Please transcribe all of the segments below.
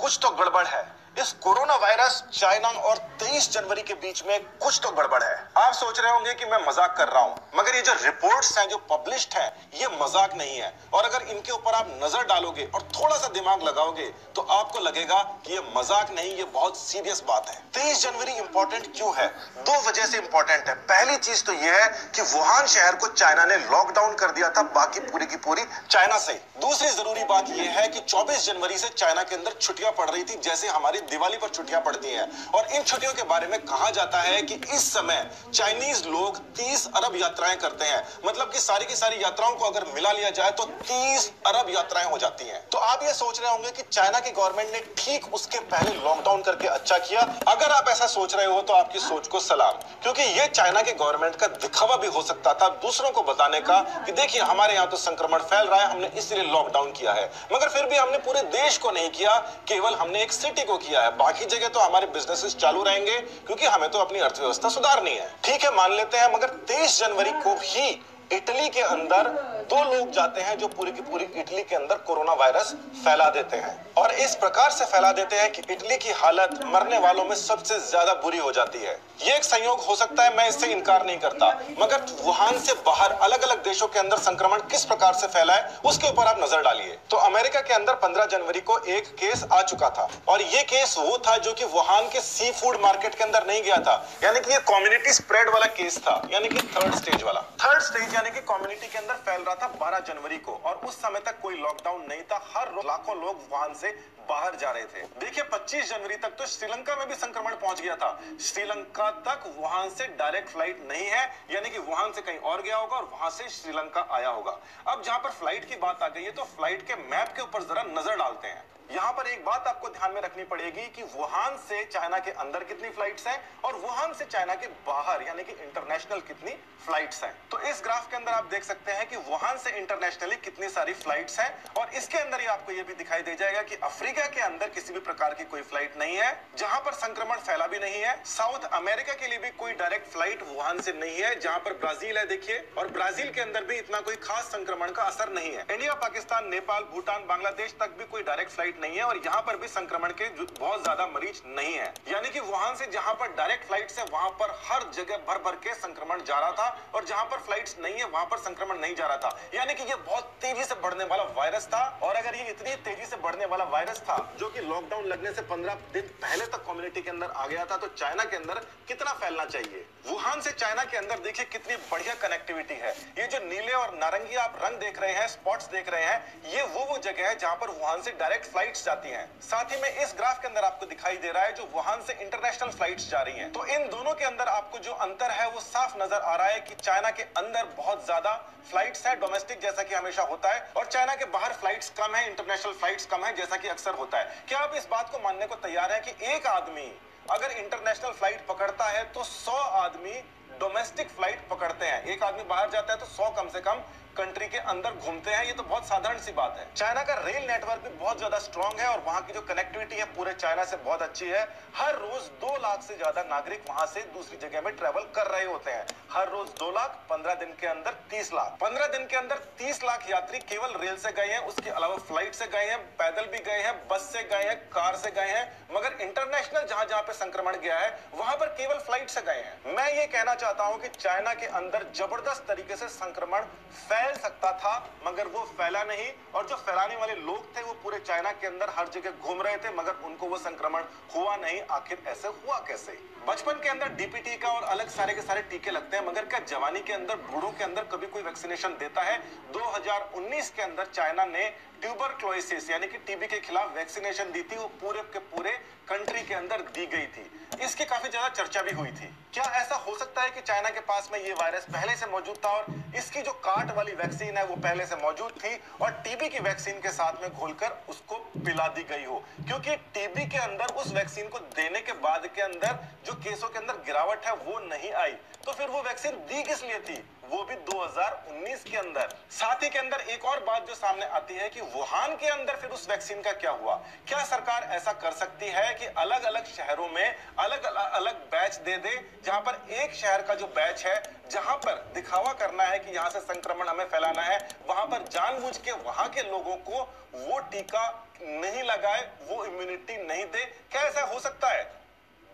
कुछ तो गड़बड़ है। इस कोरोना वायरस चाइना और 23 जनवरी के बीच में कुछ तो गड़बड़ है। आप सोच रहे होंगे कि मैं मज़ाक कर रहा हूँ, मगर ये जो रिपोर्ट्स हैं, जो पब्लिश्ड हैं, ये मज़ाक नहीं है। और अगर इनके ऊपर आप नज़र डालोगे और थोड़ा सा दिमाग लगाओगे तो आपको लगेगा कि ये मज़ाक नहीं, ये बहुत सीरियस बात है। तेईस जनवरी इंपॉर्टेंट क्यों है? दो वजह से इंपॉर्टेंट है। पहली चीज़ तो यह है कि वुहान शहर को चाइना ने लॉकडाउन कर दिया था, बाकी पूरी की पूरी चाइना से। दूसरी ज़रूरी बात यह है कि 24 जनवरी से चाइना के अंदर छुट्टियाँ पड़ रही थी, जैसे हमारी दिवाली पर छुट्टियाँ पड़ती हैं। और इन छुट्टियों के बारे में कहा जाता है कि इस समय चाइनीज़ लोग 30 अरब यात्राएँ करते हैं। मतलब कि सारी की सारी यात्राओं को अगर मिला लिया जाए तो 30 अरब यात्राएँ हो जाती हैं। तो आप ये सोच रहे होंगे कि चाइना की गवर्नमेंट ने ठीक उसके पहले लॉकडाउन करके अच्छा किया। अगर आप ऐसा सोच रहे हो तो आपकी सोच को सलाम। क्योंकि ये चाइना की गवर्नमेंट का दिखावा भी हो सकता था दूसरों को बताने का कि देखिए, हमारे यहाँ तो संक्रमण फैल रहा है, हमने इसलिए लॉकडाउन किया है। मगर फिर भी हमने पूरे देश को नहीं किया, केवल हमने एक सिटी को किया है। बाकी जगह तो हमारे बिजनेसेस चालू रहेंगे, क्योंकि हमें तो अपनी अर्थव्यवस्था सुधारनी है। ठीक है, मान लेते हैं, मगर तेईस जनवरी को ही इटली के अंदर दो लोग जाते हैं जो पूरी की पूरी इटली के अंदर कोरोना वायरस फैला देते हैं। और इस प्रकार से फैला देते हैं कि इटली की हालत मरने वालों में सबसे ज़्यादा बुरी हो जाती है। ये एक संयोग हो सकता है, मैं इससे इनकार नहीं करता। मगर वुहान से बाहर अलग अलग देशों के अंदर संक्रमण किस प्रकार से फैला है, उसके ऊपर आप नज़र डालिए। तो अमेरिका के अंदर 15 जनवरी को एक केस आ चुका था। और ये केस वो था जो कि वुहान के सी फ़ूड मार्केट के अंदर नहीं गया था। यानी कि ये कम्युनिटी स्प्रेड वाला केस था। यानी कि थर्ड स्टेज वाला। थर्ड स्टेज यानी कि कम्युनिटी के अंदर फैल रहा था 12 जनवरी को और उस समय तक कोई लॉकडाउन नहीं था। हर लाखों लोग वुहान से बाहर जा रहे थे। देखिए 25 जनवरी तक तो श्रीलंका में भी संक्रमण पहुँच गया था। श्रीलंका तक वुहान से डायरेक्ट फ़्लाइट नहीं है, यानी कि वुहान से कहीं और गया होगा और वहाँ से श्रीलंका आया होगा। अब जहाँ पर फ़्लाइट की बात आ गई है तो फ़्लाइट के मैप के ऊपर जरा नज़र डालते हैं। यहाँ पर एक बात आपको ध्यान में रखनी पड़ेगी कि वुहान से चाइना के अंदर कितनी फ्लाइट्स हैं और वुहान से चाइना के बाहर, यानी कि इंटरनेशनल कितनी फ्लाइट्स हैं। तो इस ग्राफ के अंदर आप देख सकते हैं कि वुहान से इंटरनेशनली कितनी सारी फ्लाइट्स हैं और इसके अंदर ही आपको यह भी दिखाई दे जाएगा कि अफ्रीका के अंदर किसी भी प्रकार की कोई फ़्लाइट नहीं है, जहाँ पर संक्रमण फैला भी नहीं है। साउथ अमेरिका के लिए भी कोई डायरेक्ट फ़्लाइट वुहान से नहीं है, जहाँ पर ब्राज़ील है, देखिए, और ब्राज़ील के अंदर भी इतना कोई खास संक्रमण का असर नहीं है। इंडिया, पाकिस्तान, नेपाल, भूटान, बांग्लादेश तक भी कोई डायरेक्ट फ़्लाइट नहीं है और यहाँ पर भी संक्रमण के बहुत ज़्यादा मरीज़ नहीं है। यानी कि वहाँ से जहाँ पर डायरेक्ट फ़्लाइट है, वहाँ पर हर जगह भर भर के संक्रमण जा रहा था और जहाँ पर फ्लाइट्स नहीं है, वहाँ पर संक्रमण नहीं जा रहा था। यानी कि ये बहुत तेज़ी से बढ़ने वाला वायरस था और अगर ये इतनी तेज़ी से बढ़ने वाला वायरस था, जो कि लॉकडाउन लगने से पंद्रह दिन पहले तक कम्युनिटी के अंदर आ गया था तो चाइना के अंदर कितना फैलना चाहिए? वुहान से चाइना के अंदर देखिए कितनी बढ़िया कनेक्टिविटी है। ये जो नीले और नारंगी आप रंग देख रहे हैं स्पॉट्स देख रहे हैं, ये वो वो जगह है जहाँ पर वुहान से डायरेक्ट फ्लाइट्स जाती हैं। साथ ही में इस ग्राफ के अंदर आपको दिखाई दे रहा है जो वुहान से इंटरनेशनल फ्लाइट्स जा रही हैं। तो इन दोनों के अंदर आपको जो अंतर है, वो साफ़ नज़र आ रहा है कि चाइना के अंदर बहुत ज़्यादा फ्लाइट्स है डोमेस्टिक जैसा कि हमेशा होता है, और चाइना के बाहर फ्लाइट्स कम है इंटरनेशनल फ्लाइट्स कम है, जैसा कि अक्सर होता है। क्या आप इस बात को मानने को तैयार है कि एक आदमी अगर इंटरनेशनल फ़्लाइट पकड़ता है तो सौ आदमी डोमेस्टिक फ़्लाइट पकड़ते हैं। एक आदमी बाहर जाता है तो सौ कम से कम कंट्री के अंदर घूमते हैं, ये तो बहुत साधारण सी बात है। चाइना का रेल नेटवर्क भी बहुत ज़्यादा स्ट्रॉन्ग है और वहाँ की जो कनेक्टिविटी है पूरे चाइना से बहुत अच्छी है। हर रोज दो लाख से ज़्यादा नागरिक वहाँ से दूसरी जगह में ट्रेवल कर रहे होते हैं। हर रोज दो लाख, पंद्रह दिन के अंदर तीस लाख। पंद्रह दिन के अंदर तीस लाख यात्री केवल रेल से गए हैं, उसके अलावा फ़्लाइट से गए हैं, पैदल भी गए हैं बस से गए हैं कार से गए हैं, मगर इंटरनेशनल जहाँ जहाँ पे संक्रमण गया है, वहाँ पर केवल फ़्लाइट से गए हैं। मैं ये कहना चाहता हूँ कि चाइना के अंदर ज़बरदस्त तरीके से संक्रमण फैल फैल सकता था, मगर वो फैला नहीं। और जो फैलाने वाले लोग थे, वो पूरे चाइना के अंदर हर जगह घूम रहे थे, मगर उनको वो संक्रमण हुआ नहीं। आखिर ऐसे हुआ कैसे? बचपन के अंदर डीपीटी का और अलग सारे के सारे टीके लगते हैं, मगर क्या जवानी के अंदर, बूढ़ों के अंदर कभी कोई वैक्सीनेशन देता है? 2019 के अंदर चाइना ने ट्यूबर क्लोसिस यानी कि टीबी के खिलाफ वैक्सीनेशन दी थी, वो पूरे के पूरे कंट्री के अंदर दी गई थी। इसकी काफ़ी ज़्यादा चर्चा भी हुई थी। क्या ऐसा हो सकता है कि चाइना के पास में ये वायरस पहले से मौजूद था और इसकी जो काट वाली वैक्सीन है, वो पहले से मौजूद थी और टीबी की वैक्सीन के साथ में घोलकर उसको पिला दी गई हो? क्योंकि टीबी के अंदर, उस वैक्सीन को देने के बाद के अंदर जो केसों के अंदर गिरावट है वो नहीं आई। तो फिर वो वैक्सीन दी किस लिए थी? वो भी 2019 के अंदर। साथ ही के अंदर एक और बात जो सामने आती है कि वुहान के अंदर फिर उस वैक्सीन का क्या हुआ? क्या सरकार ऐसा कर सकती है कि अलग अलग शहरों में अलग अलग, अलग बैच दे दे जहाँ पर एक शहर का जो बैच है जहाँ पर दिखावा करना है कि यहाँ से संक्रमण हमें फैलाना है वहाँ पर जानबूझ के वहाँ के लोगों को वो टीका नहीं लगाए वो इम्यूनिटी नहीं दे। क्या ऐसा हो सकता है?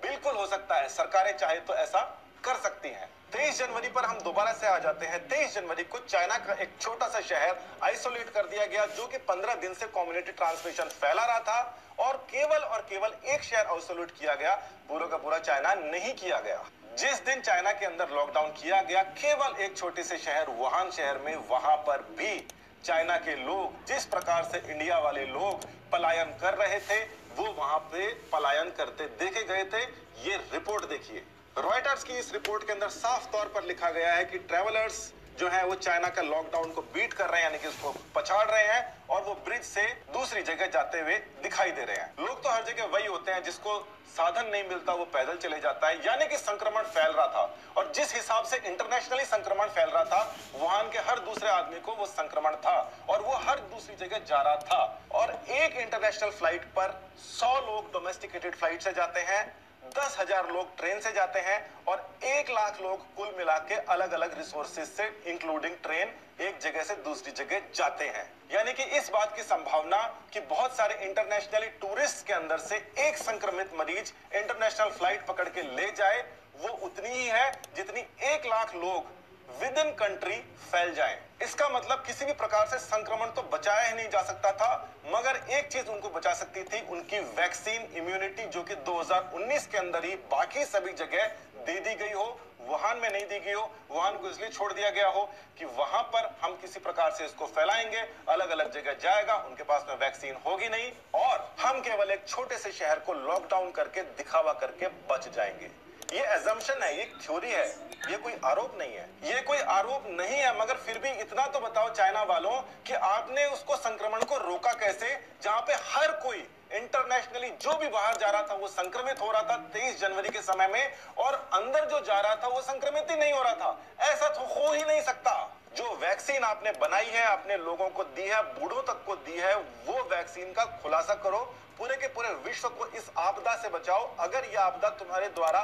बिल्कुल हो सकता है। सरकारें चाहे तो ऐसा कर सकती हैं। तेईस जनवरी पर हम दोबारा से आ जाते हैं। तेईस जनवरी को चाइना का एक छोटा सा शहर आइसोलेट कर दिया गया, जो कि पंद्रह दिन से कम्युनिटी ट्रांसमिशन फैला रहा था और केवल और केवल एक शहर आइसोलेट किया गया। पूरा का पूरा चाइना नहीं किया गया। जिस दिन चाइना के अंदर लॉकडाउन किया गया, केवल एक छोटे से शहर, वुहान शहर में, वहाँ पर भी चाइना के लोग, जिस प्रकार से इंडिया वाले लोग पलायन कर रहे थे, वो वहाँ पे पलायन करते देखे गए थे। ये रिपोर्ट देखिए। रॉयटर्स की इस रिपोर्ट के अंदर साफ़ तौर पर लिखा गया है कि ट्रेवलर्स जो है, वो चाइना का लॉकडाउन को बीट कर रहे हैं, यानी कि उसको पछाड़ रहे हैं और वो ब्रिज से दूसरी जगह जाते हुए दिखाई दे रहे हैं। लोग तो हर जगह वही होते हैं जिसको साधन नहीं मिलता, वो पैदल चले जाता है। यानी कि संक्रमण फैल रहा था। जिस हिसाब से इंटरनेशनली संक्रमण फैल रहा था वहाँ के हर दूसरे आदमी को वो संक्रमण था और वो हर दूसरी जगह जा रहा था। और एक इंटरनेशनल फ़्लाइट पर सौ लोग डोमेस्टिकेटेड फ़्लाइट से जाते हैं, दस हज़ार लोग ट्रेन से जाते हैं और एक लाख लोग कुल मिला के अलग अलग रिसोर्सेज से इंक्लूडिंग ट्रेन एक जगह से दूसरी जगह जाते हैं। यानी कि इस बात की संभावना कि बहुत सारे इंटरनेशनली टूरिस्ट के अंदर से एक संक्रमित मरीज़ इंटरनेशनल फ़्लाइट पकड़ के ले जाए वो उतनी ही है जितनी एक लाख लोग विद इन कंट्री फैल जाएँ। इसका मतलब किसी भी प्रकार से संक्रमण तो बचाया ही नहीं जा सकता था, मगर एक चीज़ उनको बचा सकती थी, उनकी वैक्सीन इम्यूनिटी जो कि 2019 के अंदर ही बाकी सभी जगह दे दी गई हो। वुहान में नहीं दी गई हो। वुहान को इसलिए छोड़ दिया गया हो कि वहाँ पर हम किसी प्रकार से इसको फैलाएँगे अलग अलग जगह जाएगा, उनके पास में वैक्सीन होगी नहीं, और हम केवल एक छोटे से शहर को लॉकडाउन करके, दिखावा करके बच जाएँगे। ये एजम्पन है, ये थ्योरी है, ये कोई आरोप नहीं है। ये कोई आरोप नहीं है, मगर फिर भी इतना तो बताओ चाइना वालों कि आपने उसको संक्रमण को रोका कैसे, जहाँ पे हर कोई इंटरनेशनली जो भी बाहर जा रहा था, वो संक्रमित हो रहा था 23 जनवरी के समय में, और अंदर जो जा रहा था, वो संक्रमित ही नहीं हो रहा था। ऐसा तो हो ही नहीं सकता। जो वैक्सीन आपने बनाई है अपने लोगों को दी है, बूढ़ों तक को दी है, वो वैक्सीन का खुलासा करो। पूरे के पूरे विश्व को इस आपदा से बचाओ। अगर यह आपदा तुम्हारे द्वारा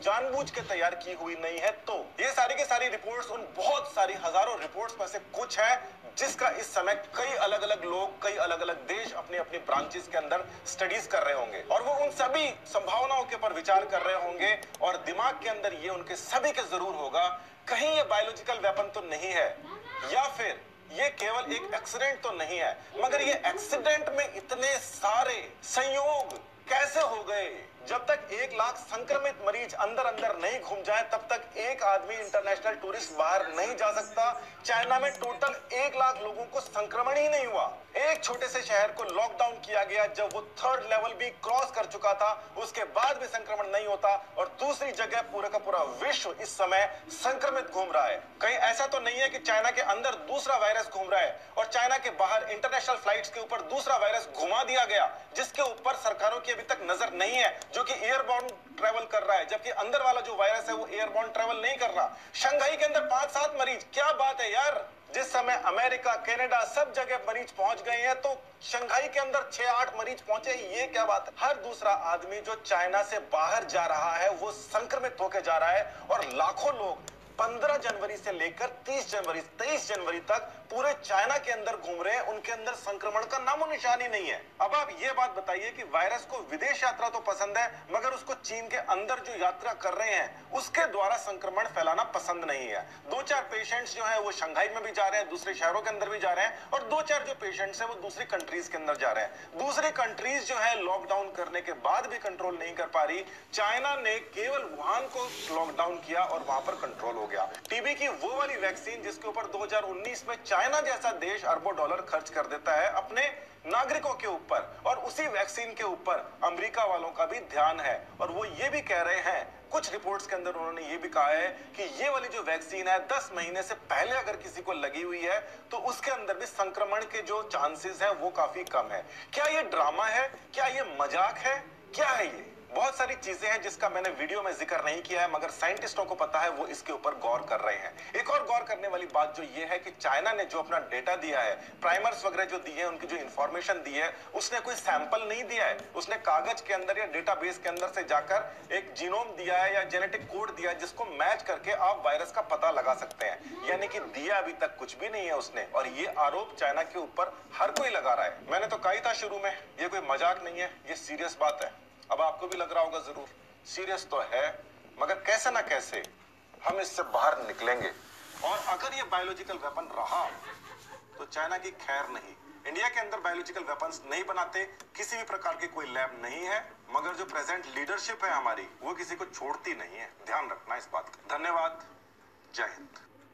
जानबूझ के तैयार की हुई नहीं है। तो ये सारी की सारी रिपोर्ट्स, उन बहुत सारी हज़ारों रिपोर्ट्स में से कुछ है, जिसका इस समय कई अलग अलग लोग, कई अलग अलग देश अपने अपने ब्रांचेस के अंदर स्टडीज़ कर रहे होंगे। और वो उन सभी संभावनाओं के ऊपर विचार कर रहे होंगे और दिमाग के अंदर ये उनके सभी के ज़रूर होगा, कहीं ये बायोलॉजिकल वेपन तो नहीं है, या फिर ये केवल एक एक्सीडेंट तो नहीं है, मगर ये एक्सीडेंट में इतने सारे संयोग कैसे हो गए? जब तक एक लाख संक्रमित मरीज़ अंदर अंदर नहीं घूम जाए, तब तक एक आदमी इंटरनेशनल टूरिस्ट बाहर नहीं जा सकता। चाइना में टोटल एक लाख लोगों को संक्रमण ही नहीं हुआ। एक छोटे से शहर को लॉकडाउन किया गया, जब वो थर्ड लेवल भी क्रॉस कर चुका था, उसके बाद भी संक्रमण नहीं होता और दूसरी जगह पूरा का पूरा विश्व इस समय संक्रमित घूम रहा है। कहीं ऐसा तो नहीं है कि चाइना के अंदर दूसरा वायरस घूम रहा है और चाइना के बाहर इंटरनेशनल फ़्लाइट के ऊपर दूसरा वायरस घुमा दिया गया, जिसके ऊपर सरकारों की अभी तक नज़र नहीं है जो कि एयरबॉर्न ट्रेवल कर रहा है, जबकि अंदर वाला जो वायरस है वो एयरबॉर्न ट्रेवल नहीं कर रहा। शंघाई के अंदर पाँच सात मरीज़, क्या बात है यार? जिस समय अमेरिका, कनाडा सब जगह मरीज़ पहुँच गए हैं तो शंघाई के अंदर छह आठ मरीज़ पहुँचे ये क्या बात है? हर दूसरा आदमी जो चाइना से बाहर जा रहा है, वो संक्रमित होकर जा रहा है, और लाखों लोग 15 जनवरी से लेकर 30 जनवरी 23 जनवरी तक पूरे चाइना के अंदर घूम रहे हैं, उनके अंदर संक्रमण का नामो निशान ही नहीं है। अब आप ये बात बताइए कि वायरस को विदेश यात्रा तो पसंद है, मगर उसको चीन के अंदर जो यात्रा कर रहे हैं, उसके द्वारा संक्रमण फैलाना पसंद नहीं है। दो चार पेशेंट्स जो है, वो शंघाई में भी जा रहे हैं, दूसरे शहरों के अंदर भी जा रहे हैं, और दो चार जो पेशेंट्स है, वो दूसरी कंट्रीज़ के अंदर जा रहे हैं। दूसरी कंट्रीज़ जो है लॉकडाउन करने के बाद भी कंट्रोल नहीं कर पा रही। चाइना ने केवल वुहान को लॉकडाउन किया और वहाँ पर कंट्रोल हो गया। टीबी की वो वाली वैक्सीन जिसके ऊपर 2019 में चाइना जैसा देश अरबों डॉलर खर्च कर देता है अपने नागरिकों के ऊपर, और उसी वैक्सीन के ऊपर अमेरिका वालों का भी ध्यान है। और वो ये भी कह रहे हैं, कुछ रिपोर्ट्स के अंदर उन्होंने ये भी कहा है कि ये वाली जो वैक्सीन है 10 महीने से पहले अगर किसी को लगी हुई है तो उसके अंदर भी संक्रमण के जो चांसेस हैं, वो काफ़ी कम है। क्या ये ड्रामा है? क्या ये मज़ाक है? क्या है ये? बहुत सारी चीज़ें हैं जिसका मैंने वीडियो में ज़िक्र नहीं किया है, मगर साइंटिस्टों को पता है वो इसके ऊपर गौर कर रहे हैं। एक और गौर करने वाली बात जो ये है कि चाइना ने जो अपना डेटा दिया है, प्राइमर्स वगैरह जो दिए हैं, उनकी जो इंफॉर्मेशन दी है, उसने कोई सैंपल नहीं दिया है। उसने कागज़ के अंदर या डेटाबेस के अंदर से जाकर एक जीनोम दिया है या जेनेटिक कोड दिया है जिसको मैच करके आप वायरस का पता लगा सकते हैं। यानी कि दिया अभी तक कुछ भी नहीं है उसने, और ये आरोप चाइना के ऊपर हर कोई लगा रहा है। मैंने तो कही था शुरू में, ये कोई मज़ाक नहीं है, ये सीरियस बात है। अब आपको भी लग रहा होगा ज़रूर सीरियस तो है, मगर कैसे ना कैसे, हम इससे बाहर निकलेंगे। और अगर ये बायोलॉजिकल वेपन रहा तो चाइना की खैर नहीं। इंडिया के अंदर बायोलॉजिकल वेपन्स नहीं बनाते, किसी भी प्रकार के कोई लैब नहीं है, मगर जो प्रेजेंट लीडरशिप है हमारी, वो किसी को छोड़ती नहीं है। ध्यान रखना इस बात का। धन्यवाद। जय हिंद।